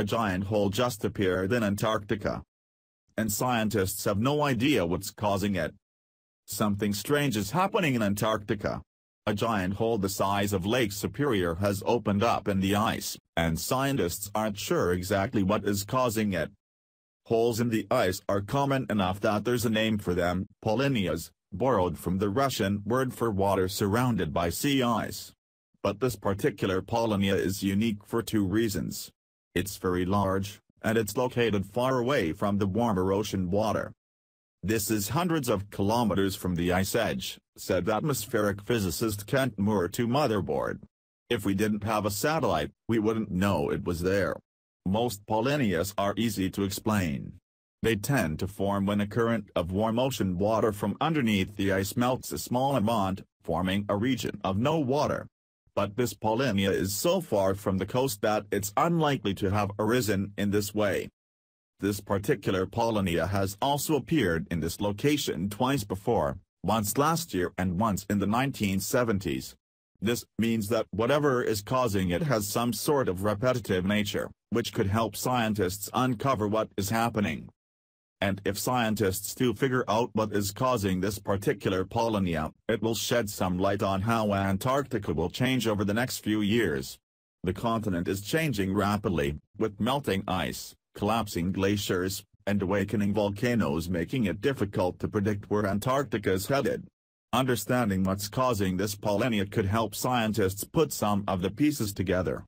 a giant hole just appeared in Antarctica. And scientists have no idea what's causing it. Something strange is happening in Antarctica. A giant hole the size of Lake Superior has opened up in the ice, and scientists aren't sure exactly what is causing it. Holes in the ice are common enough that there's a name for them, polynyas, borrowed from the Russian word for water surrounded by sea ice. But this particular polynya is unique for two reasons. It's very large, and it's located far away from the warmer ocean water. This is hundreds of kilometers from the ice edge, said atmospheric physicist Kent Moore to Motherboard. If we didn't have a satellite, we wouldn't know it was there. Most polynyas are easy to explain. They tend to form when a current of warm ocean water from underneath the ice melts a small amount, forming a region of no water. But this polynya is so far from the coast that it's unlikely to have arisen in this way. This particular polynya has also appeared in this location twice before, once last year and once in the 1970s. This means that whatever is causing it has some sort of repetitive nature, which could help scientists uncover what is happening. And if scientists do figure out what is causing this particular polynya, it will shed some light on how Antarctica will change over the next few years. The continent is changing rapidly, with melting ice, collapsing glaciers, and awakening volcanoes making it difficult to predict where Antarctica is headed. Understanding what's causing this polynya could help scientists put some of the pieces together.